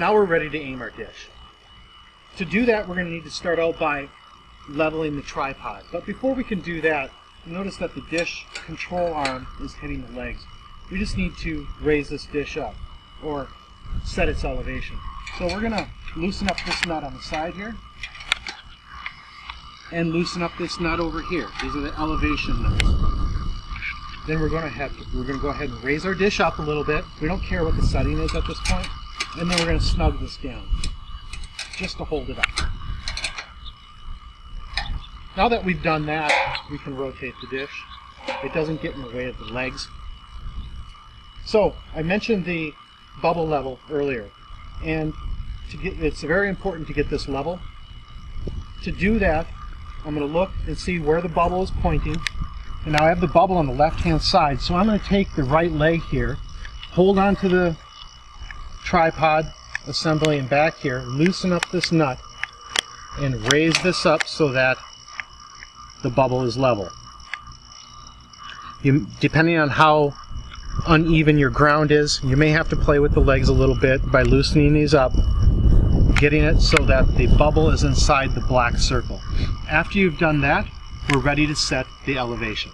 Now we're ready to aim our dish. To do that, we're going to need to start out by leveling the tripod. But before we can do that, notice that the dish control arm is hitting the legs. We just need to raise this dish up or set its elevation. So we're going to loosen up this nut on the side here and loosen up this nut over here. These are the elevation nuts. Then we're going to have to, we're going to go ahead and raise our dish up a little bit. We don't care what the setting is at this point. And then we're going to snug this down just to hold it up. Now that we've done that, we can rotate the dish. It doesn't get in the way of the legs. So, I mentioned the bubble level earlier. And to get, it's very important to get this level. To do that, I'm going to look and see where the bubble is pointing. And now I have the bubble on the left hand side, so I'm going to take the right leg here, hold onto the tripod assembly and back here, loosen up this nut, and raise this up so that the bubble is level. You, depending on how uneven your ground is, you may have to play with the legs a little bit by loosening these up, getting it so that the bubble is inside the black circle. After you've done that, we're ready to set the elevation.